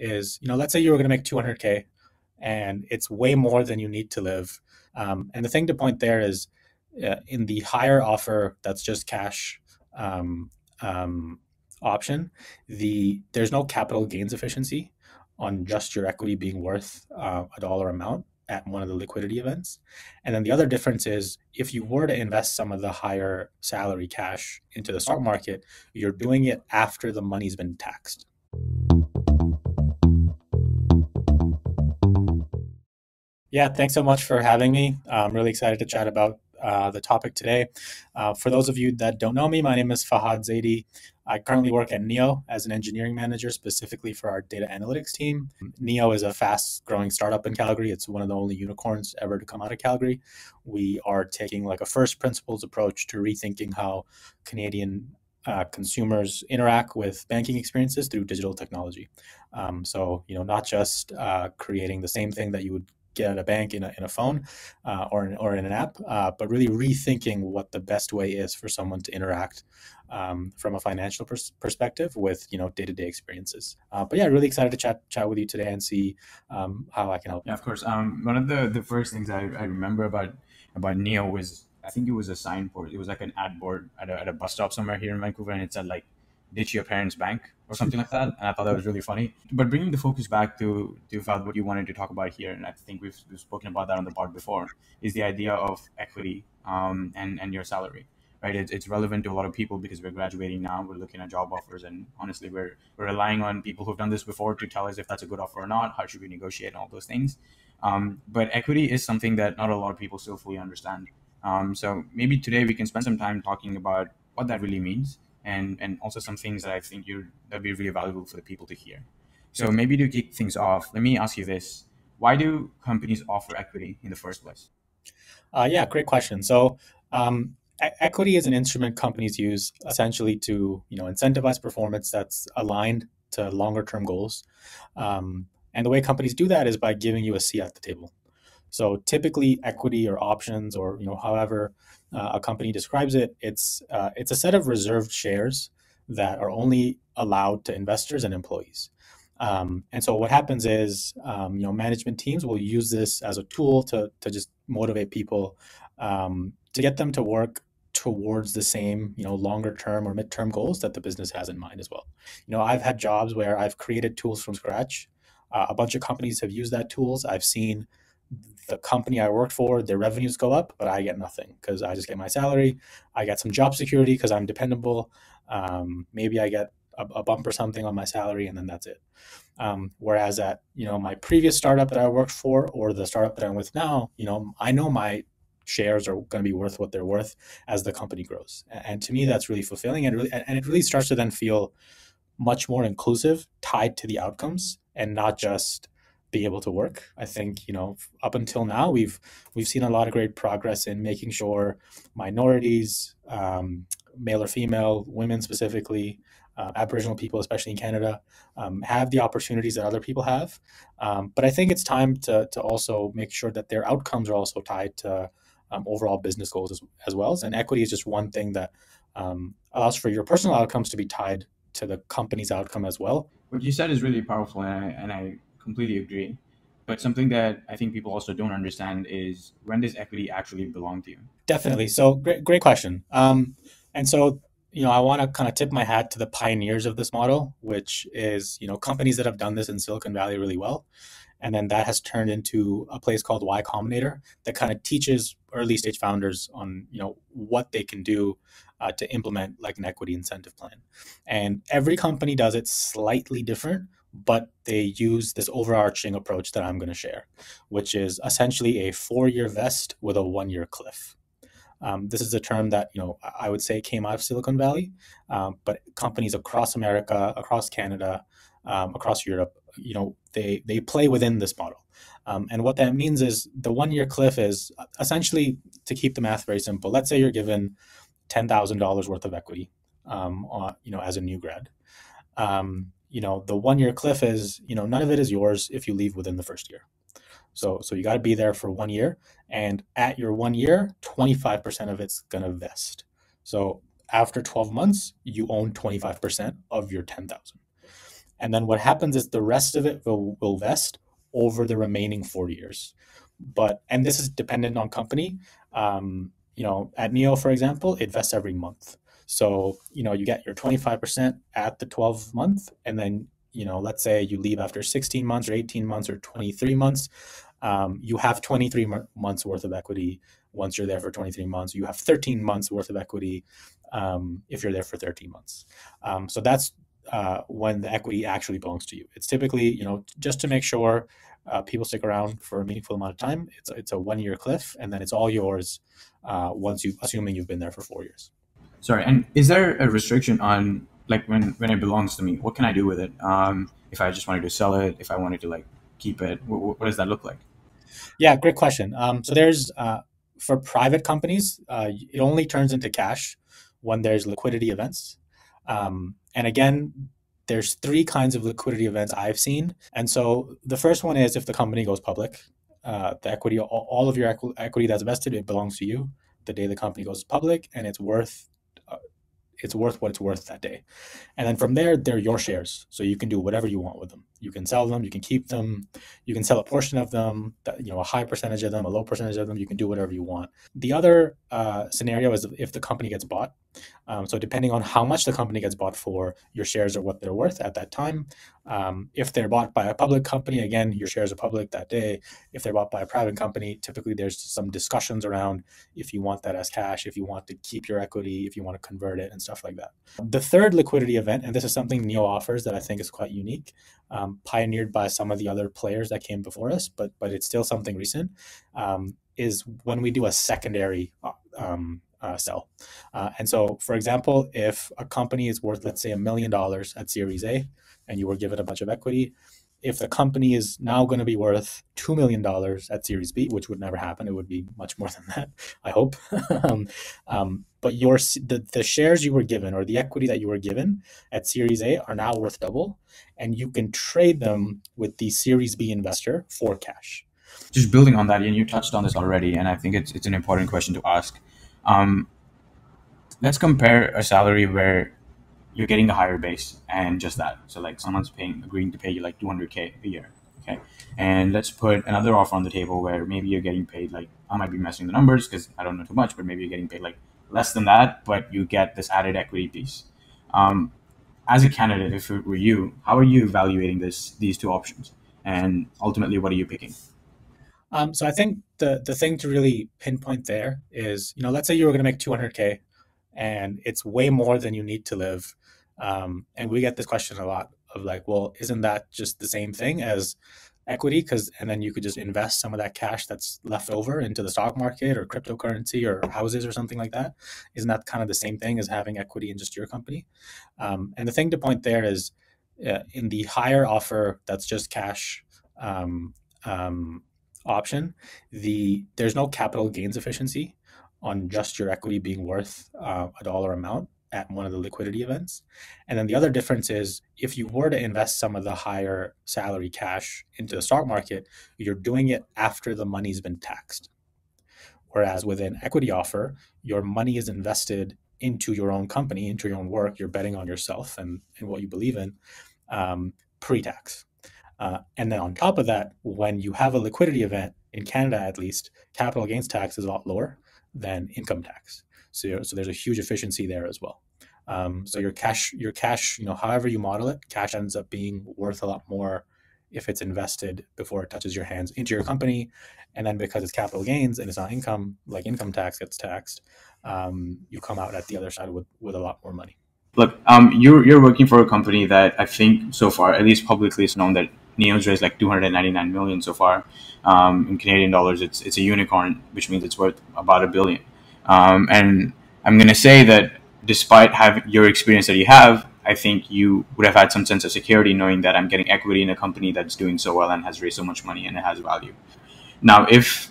is, you know, let's say you were going to make 200K and it's way more than you need to live. Um, and the thing to point there is uh, in the higher offer that's just cash um, um, option, the there's no capital gains efficiency on just your equity being worth uh, a dollar amount at one of the liquidity events. And then the other difference is if you were to invest some of the higher salary cash into the stock market, you're doing it after the money's been taxed. Yeah, thanks so much for having me. I'm really excited to chat about uh, the topic today. Uh, for those of you that don't know me, my name is Fahad Zaidi. I currently work at Neo as an engineering manager, specifically for our data analytics team. Neo is a fast growing startup in Calgary. It's one of the only unicorns ever to come out of Calgary. We are taking like a first principles approach to rethinking how Canadian uh, consumers interact with banking experiences through digital technology. Um, so, you know, not just uh, creating the same thing that you would get at a bank in a, in a phone uh, or, in, or in an app, uh, but really rethinking what the best way is for someone to interact um, from a financial pers- perspective with you know day to day experiences. Uh, but yeah, really excited to chat chat with you today and see um, how I can help. Yeah, of course. Um, one of the, the first things I, I remember about about Neo was I think it was a signboard. It was like an ad board at a, at a bus stop somewhere here in Vancouver, and it said like ditch your parents' bank or something like that. And I thought that was really funny. But bringing the focus back to to what you wanted to talk about here, and I think we've, we've spoken about that on the pod before, is the idea of equity um, and and your salary. Right, it's, it's relevant to a lot of people because we're graduating now. We're looking at job offers, and honestly, we're we're relying on people who've done this before to tell us if that's a good offer or not. How should we negotiate and all those things. Um, but equity is something that not a lot of people still fully understand. Um, so maybe today we can spend some time talking about what that really means, and and also some things that I think you that'd be really valuable for the people to hear. So maybe to kick things off, let me ask you this: Why do companies offer equity in the first place? Uh, yeah, great question. So um, e- equity is an instrument companies use essentially to you know incentivize performance that's aligned to longer term goals. Um, and the way companies do that is by giving you a seat at the table. So typically, equity or options, or you know, however uh, a company describes it, it's uh, it's a set of reserved shares that are only allowed to investors and employees. Um, and so what happens is, um, you know, management teams will use this as a tool to to just motivate people um, to get them to work towards the same, you know, longer term or midterm goals that the business has in mind as well. You know, I've had jobs where I've created tools from scratch. Uh, a bunch of companies have used that tools. I've seen the company I worked for, their revenues go up, but I get nothing because I just get my salary. I get some job security because I'm dependable. Um, maybe I get a, a, bump or something on my salary, and then that's it. Um, whereas at you know my previous startup that I worked for, or the startup that I'm with now, you know I know my shares are going to be worth what they're worth as the company grows, and to me that's really fulfilling, and really, and it really starts to then feel much more inclusive, tied to the outcomes, and not just be able to work. I think you know up until now we've we've seen a lot of great progress in making sure minorities, um, male or female, women specifically, uh, Aboriginal people, especially in Canada, um, have the opportunities that other people have. Um, but I think it's time to to also make sure that their outcomes are also tied to um, overall business goals as, as well. And equity is just one thing that um, allows for your personal outcomes to be tied to the company's outcome as well. What you said is really powerful, and I, and I completely agree. But something that I think people also don't understand is when does equity actually belong to you? Definitely. So great, great question. Um, and so you know, I want to kind of tip my hat to the pioneers of this model, which is you know companies that have done this in Silicon Valley really well, and then that has turned into a place called Y Combinator that kind of teaches early stage founders on you know what they can do uh, to implement like an equity incentive plan. And every company does it slightly different, but they use this overarching approach that I'm going to share, which is essentially a four-year vest with a one-year cliff. Um, this is a term that you know I would say came out of Silicon Valley, um, but companies across America, across Canada, um, across Europe, you know, they they play within this model. Um, and what that means is the one-year cliff is essentially to keep the math very simple. Let's say you're given ten thousand dollars worth of equity, um, on, you know, as a new grad. Um, you know, the one-year cliff is you know none of it is yours if you leave within the first year. So so you got to be there for one year, and at your one year, twenty five percent of it's gonna vest. So after twelve months, you own twenty five percent of your ten thousand. And then what happens is the rest of it will, will vest over the remaining four years. But and this is dependent on company. Um, you know, at Neo, for example, it vests every month. So, you know, you get your 25% at the 12 month, and then, you know, let's say you leave after 16 months or 18 months or 23 months, um, you have 23 months worth of equity once you're there for 23 months. You have 13 months worth of equity um, if you're there for 13 months. Um, so that's uh, when the equity actually belongs to you. It's typically, you know, just to make sure uh, people stick around for a meaningful amount of time. It's it's a one year cliff, and then it's all yours uh, once you assuming you've been there for four years. Sorry, and is there a restriction on like when when it belongs to me? What can I do with it? Um, if I just wanted to sell it, if I wanted to like keep it, what, what does that look like? Yeah, great question. Um, so there's uh, for private companies, uh, it only turns into cash when there's liquidity events. Um, and again, there's three kinds of liquidity events I've seen. And so the first one is if the company goes public, uh, the equity, all of your equity that's vested, it belongs to you the day the company goes public, and it's worth it's worth what it's worth that day. And then from there, they're your shares. So you can do whatever you want with them. You can sell them, you can keep them, you can sell a portion of them, you know, a high percentage of them, a low percentage of them. You can do whatever you want. The other uh, scenario is if the company gets bought. Um, so depending on how much the company gets bought for, your shares are what they're worth at that time. Um, if they're bought by a public company, again, your shares are public that day. If they're bought by a private company, typically there's some discussions around if you want that as cash, if you want to keep your equity, if you want to convert it, and stuff like that. The third liquidity event, and this is something Neo offers that I think is quite unique, um, pioneered by some of the other players that came before us, but but it's still something recent, um, is when we do a secondary um, uh, sell. Uh, and so, for example, if a company is worth, let's say, a million dollars at Series A, and you were given a bunch of equity, if the company is now going to be worth $2 million at Series B, which would never happen, it would be much more than that, I hope. um, um, but your the, the shares you were given or the equity that you were given at Series A are now worth double, and you can trade them with the Series B investor for cash. Just building on that, and you touched on this already, and I think it's, it's an important question to ask. Um, let's compare a salary where you're getting a higher base and just that. So like someone's paying agreeing to pay you like 200k a year. Okay, and let's put another offer on the table where maybe you're getting paid like I might be messing the numbers because I don't know too much, but maybe you're getting paid like less than that, but you get this added equity piece. Um, as a candidate, if it were you, how are you evaluating this these two options, and ultimately, what are you picking? Um, so I think the the thing to really pinpoint there is, you know, let's say you were going to make 200k, and it's way more than you need to live um, and we get this question a lot of like, well, isn't that just the same thing as equity? Because and then you could just invest some of that cash that's left over into the stock market or cryptocurrency or houses or something like that. Isn't that kind of the same thing as having equity in just your company? Um, and the thing to point there is, uh, in the higher offer that's just cash um, um, option, the there's no capital gains efficiency on just your equity being worth uh, a dollar amount at one of the liquidity events. And then the other difference is if you were to invest some of the higher salary cash into the stock market, you're doing it after the money's been taxed. Whereas with an equity offer, your money is invested into your own company, into your own work. You're betting on yourself and, and what you believe in um, pre tax. Uh, and then on top of that, when you have a liquidity event, in Canada at least, capital gains tax is a lot lower than income tax. So, so there's a huge efficiency there as well. Um, so your cash, your cash, you know, however you model it, cash ends up being worth a lot more if it's invested before it touches your hands into your company. And then because it's capital gains and it's not income, like income tax gets taxed, um, you come out at the other side with, with a lot more money. Look, um, you're, you're working for a company that I think so far, at least publicly, it's known that Neo's raised like 299 million so far. Um, in Canadian dollars, it's, it's a unicorn, which means it's worth about a billion. Um, and I'm going to say that despite having your experience that you have, I think you would have had some sense of security knowing that I'm getting equity in a company that's doing so well and has raised so much money and it has value. Now, if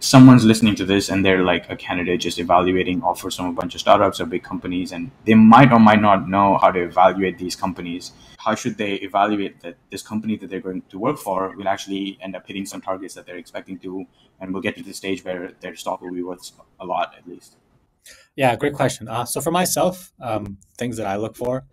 someone's listening to this and they're like a candidate just evaluating offers from a bunch of startups or big companies and they might or might not know how to evaluate these companies how should they evaluate that this company that they're going to work for will actually end up hitting some targets that they're expecting to and we'll get to the stage where their stock will be worth a lot at least yeah great question uh, so for myself um, things that i look for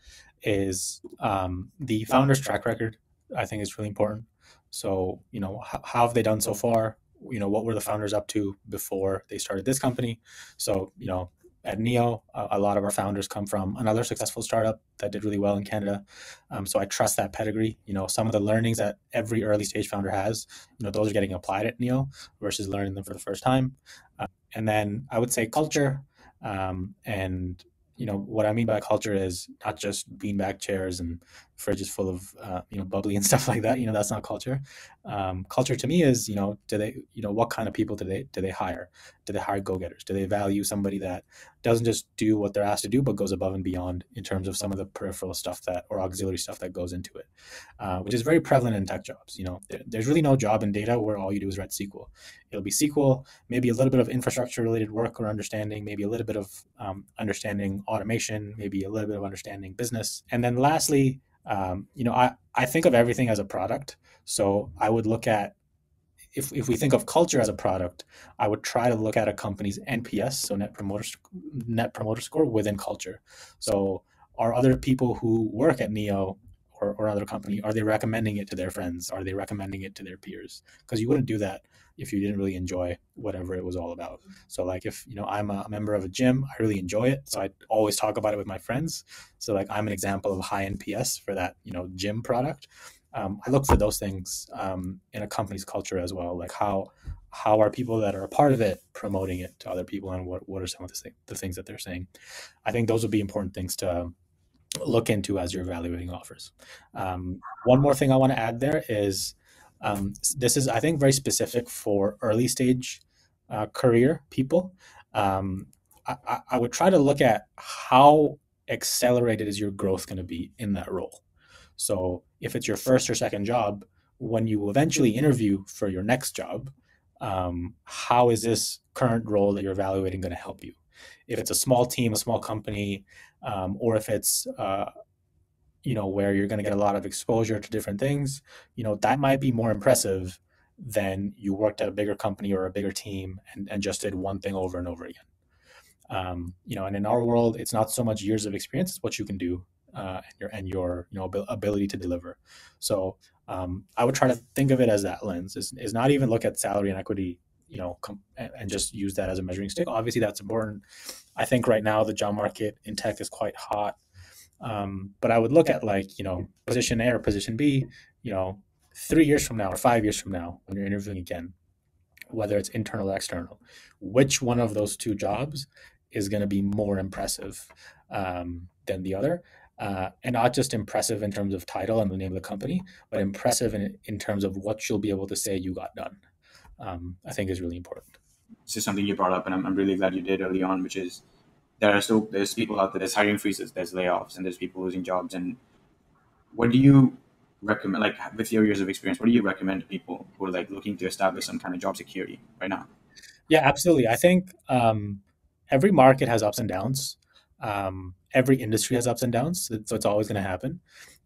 is um, the founder's track record. I think is really important. So, you know, how, how have they done so far? You know, what were the founders up to before they started this company? So, you know, at Neo, a lot of our founders come from another successful startup that did really well in Canada. Um, so I trust that pedigree. You know, some of the learnings that every early stage founder has, you know, those are getting applied at Neo versus learning them for the first time. Uh, and then I would say culture um, and you know what I mean by culture is not just beanbag chairs and fridges full of uh, you know bubbly and stuff like that. You know that's not culture. Um, culture to me is you know do they you know what kind of people do they do they hire? Do they hire go getters? Do they value somebody that doesn't just do what they're asked to do but goes above and beyond in terms of some of the peripheral stuff that or auxiliary stuff that goes into it, uh, which is very prevalent in tech jobs. You know there, there's really no job in data where all you do is write SQL. It'll be SQL, maybe a little bit of infrastructure related work or understanding, maybe a little bit of um, understanding automation, maybe a little bit of understanding business, and then lastly um, you know, I, I think of everything as a product. So I would look at, if, if we think of culture as a product, I would try to look at a company's NPS, so net promoter, net promoter score within culture. So are other people who work at Neo or, or another company, are they recommending it to their friends? Are they recommending it to their peers? Because you wouldn't do that if you didn't really enjoy whatever it was all about. So like if you know I'm a member of a gym, I really enjoy it, so I always talk about it with my friends. So like I'm an example of high NPS for that you know gym product. Um, I look for those things um, in a company's culture as well, like how how are people that are a part of it promoting it to other people, and what what are some of the, the things that they're saying. I think those would be important things to look into as you're evaluating offers. Um, one more thing I want to add there is um, this is, I think, very specific for early stage uh, career people. Um, I, I, would try to look at how accelerated is your growth going to be in that role. So if it's your first or second job, when you eventually interview for your next job, um, how is this current role that you're evaluating going to help you? If it's a small team, a small company, um, or if it's uh, you know, where you're going to get a lot of exposure to different things, you know, that might be more impressive than you worked at a bigger company or a bigger team and, and just did one thing over and over again. Um, you know, and in our world, it's not so much years of experience; it's what you can do uh, and your and your you know ability to deliver. So um, I would try to think of it as that lens. Is is not even look at salary and equity, you know, com- and just use that as a measuring stick. Obviously, that's important. I think right now the job market in tech is quite hot. Um, but I would look at like, you know, position A or position B, you know, three years from now or five years from now when you're interviewing again, whether it's internal or external, which one of those two jobs is going to be more impressive um, than the other? Uh, and not just impressive in terms of title and the name of the company, but impressive in, in terms of what you'll be able to say you got done. Um, I think is really important. This is something you brought up, and I'm, I'm really glad you did early on, which is there are still there's people out there there's hiring freezes there's layoffs and there's people losing jobs and what do you recommend like with your years of experience what do you recommend to people who are like looking to establish some kind of job security right now yeah absolutely i think um, every market has ups and downs um, every industry has ups and downs so it's always going to happen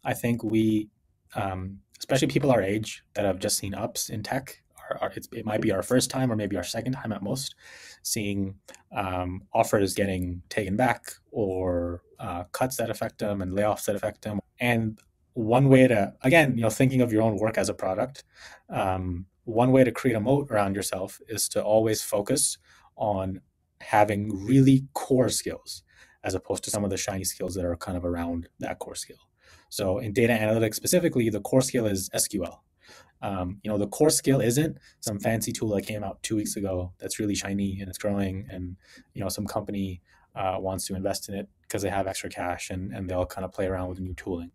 i think we um, especially people our age that have just seen ups in tech our, it might be our first time or maybe our second time at most seeing um, offers getting taken back or uh, cuts that affect them and layoffs that affect them. And one way to, again, you know, thinking of your own work as a product, um, one way to create a moat around yourself is to always focus on having really core skills as opposed to some of the shiny skills that are kind of around that core skill. So in data analytics specifically, the core skill is SQL. Um, you know, the core skill isn't some fancy tool that came out two weeks ago that's really shiny and it's growing, and you know, some company uh, wants to invest in it because they have extra cash and, and they'll kind of play around with new tooling.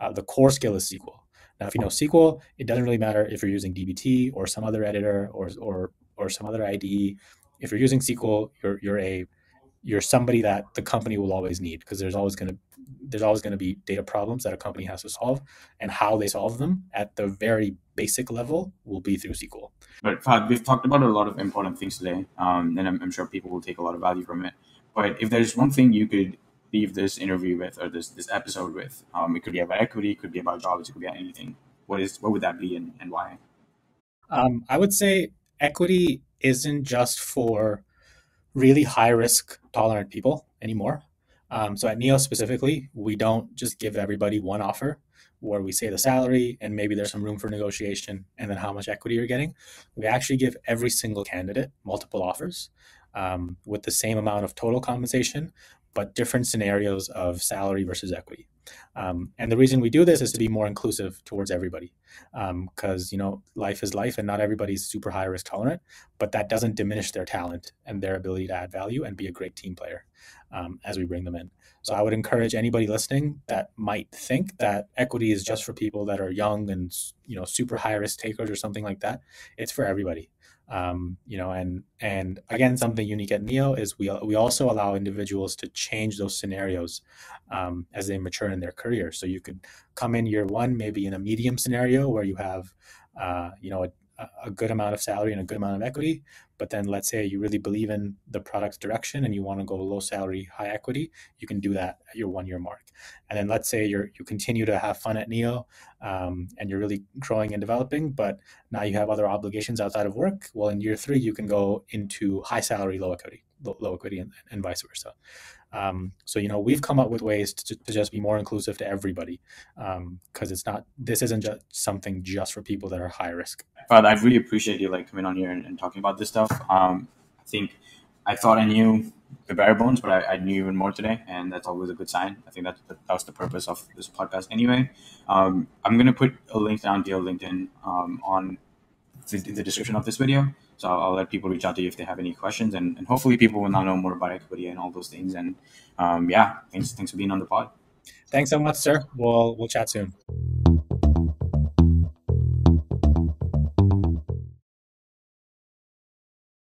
Uh, the core skill is SQL. Now, if you know SQL, it doesn't really matter if you're using DBT or some other editor or or or some other IDE. If you're using SQL, you're you're a you're somebody that the company will always need because there's always going to there's always going to be data problems that a company has to solve and how they solve them at the very basic level will be through sql but Fahad, we've talked about a lot of important things today um, and I'm, I'm, sure people will take a lot of value from it. But if there's one thing you could leave this interview with or this this episode with um, it could be about equity it could be about jobs it could be about anything. What is what would that be and, and why? Um, i would say equity isn't just for really high risk tolerant people anymore. Um, so at Neo specifically, we don't just give everybody one offer where we say the salary and maybe there's some room for negotiation and then how much equity you're getting. We actually give every single candidate multiple offers um, with the same amount of total compensation, but different scenarios of salary versus equity. Um, and the reason we do this is to be more inclusive towards everybody, because um, you know life is life, and not everybody's super high risk tolerant. But that doesn't diminish their talent and their ability to add value and be a great team player um, as we bring them in. So I would encourage anybody listening that might think that equity is just for people that are young and you know super high risk takers or something like that. It's for everybody. Um, you know, and and again, something unique at Neo is we we also allow individuals to change those scenarios um, as they mature in their career. So you could come in year one, maybe in a medium scenario where you have, uh, you know, a, a good amount of salary and a good amount of equity. But then let's say you really believe in the product's direction and you want to go low salary, high equity, you can do that at your one year mark. And then let's say you're you continue to have fun at Neo um, and you're really growing and developing, but now you have other obligations outside of work. Well, in year three, you can go into high salary, low equity, low, equity, and, and vice versa. Um, so you know we've come up with ways to, to just be more inclusive to everybody because um, it's not this isn't just something just for people that are high risk. Fahad, I really appreciate you like coming on here and, and talking about this stuff. Um, I think I thought I knew the bare bones, but I, I, knew even more today, and that's always a good sign. I think that that was the purpose of this podcast anyway. Um, I'm gonna put a link down via LinkedIn um, on the, the description of this video. So I'll, I'll, let people reach out to you if they have any questions, and, and hopefully people will now know more about equity and all those things. And um, yeah, thanks thanks for being on the pod. Thanks so much, sir. We'll we'll chat soon.